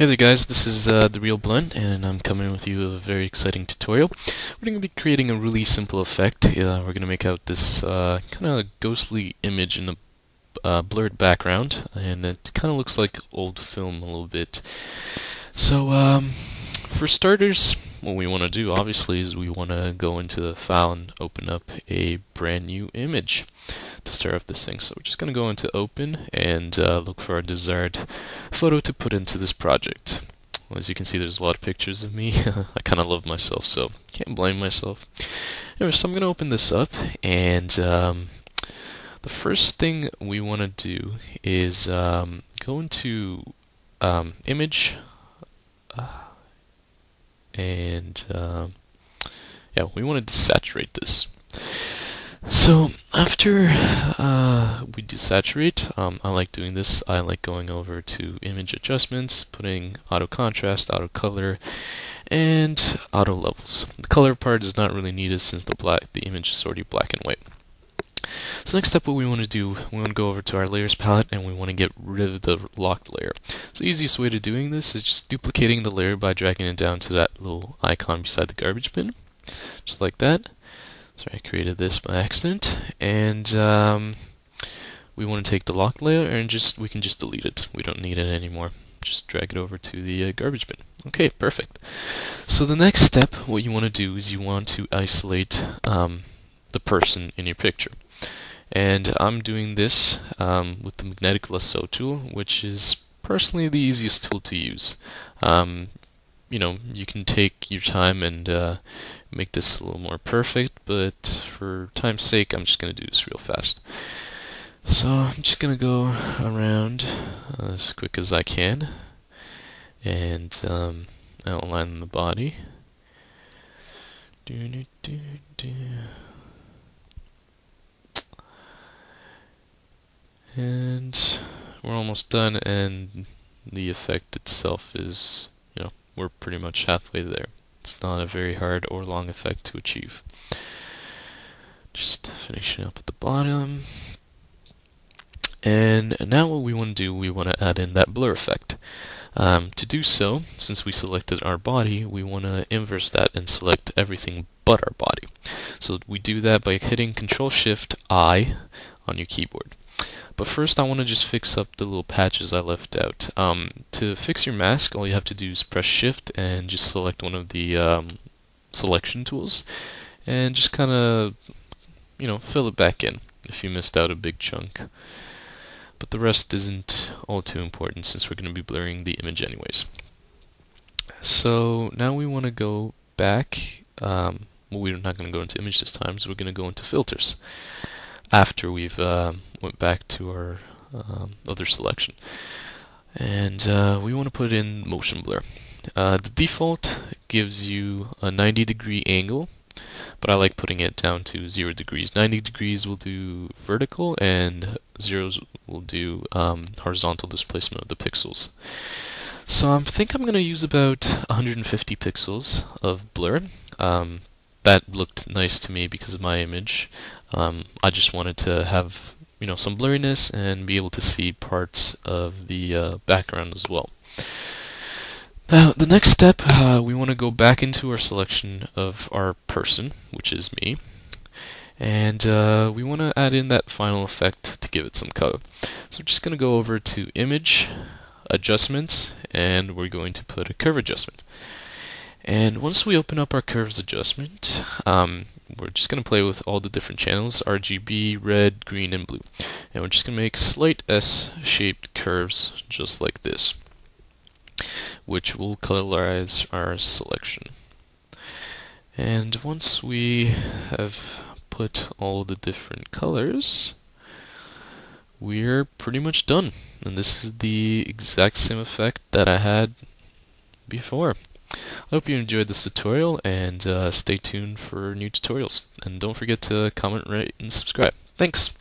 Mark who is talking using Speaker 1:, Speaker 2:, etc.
Speaker 1: Hey there guys, this is uh, The Real Blunt and I'm coming with you a very exciting tutorial. We're going to be creating a really simple effect. Uh, we're going to make out this uh, kind of ghostly image in a uh, blurred background and it kind of looks like old film a little bit. So um, for starters, what we want to do obviously is we want to go into the file and open up a brand new image to start up this thing. So we're just going to go into open and uh, look for our desired photo to put into this project. Well, as you can see, there's a lot of pictures of me. I kind of love myself, so can't blame myself. Anyway, so I'm going to open this up, and um, the first thing we want to do is um, go into um, image, uh, and um, yeah, we want to desaturate this. So after uh, we desaturate, um, I like doing this. I like going over to image adjustments, putting auto contrast, auto color, and auto levels. The color part is not really needed since the black the image is already black and white. So next step, what we want to do, we want to go over to our layers palette and we want to get rid of the locked layer. So easiest way to doing this is just duplicating the layer by dragging it down to that little icon beside the garbage bin, just like that. Sorry, I created this by accident. And um, we want to take the locked layer and just we can just delete it. We don't need it anymore. Just drag it over to the uh, garbage bin. Okay, perfect. So the next step, what you want to do is you want to isolate um, the person in your picture. And I'm doing this um, with the magnetic lasso tool, which is personally the easiest tool to use. Um, you know, you can take your time and uh, make this a little more perfect, but for time's sake, I'm just going to do this real fast. So I'm just going to go around uh, as quick as I can and um, outline the body. Do, do, do, and we're almost done, and the effect itself is we're pretty much halfway there. It's not a very hard or long effect to achieve. Just finishing up at the bottom. And now what we want to do, we want to add in that blur effect. Um, to do so, since we selected our body, we want to inverse that and select everything but our body. So we do that by hitting Control Shift I on your keyboard. But first I want to just fix up the little patches I left out. Um, to fix your mask, all you have to do is press shift and just select one of the um, selection tools and just kind of, you know, fill it back in if you missed out a big chunk. But the rest isn't all too important since we're going to be blurring the image anyways. So now we want to go back. Um, well, we're not going to go into image this time, so we're going to go into filters after we've uh, went back to our um, other selection. And uh, we want to put in motion blur. Uh, the default gives you a 90 degree angle, but I like putting it down to 0 degrees. 90 degrees will do vertical, and zeros will do um, horizontal displacement of the pixels. So I think I'm going to use about 150 pixels of blur. Um, that looked nice to me because of my image. Um, I just wanted to have you know some blurriness and be able to see parts of the uh, background as well. Now the next step, uh, we want to go back into our selection of our person, which is me, and uh, we want to add in that final effect to give it some color. So we're just going to go over to Image, Adjustments, and we're going to put a curve adjustment. And once we open up our curves adjustment, um, we're just going to play with all the different channels, RGB, red, green, and blue. And we're just going to make slight S-shaped curves just like this, which will colorize our selection. And once we have put all the different colors, we're pretty much done. And this is the exact same effect that I had before. I hope you enjoyed this tutorial and uh, stay tuned for new tutorials. And don't forget to comment, rate, and subscribe. Thanks!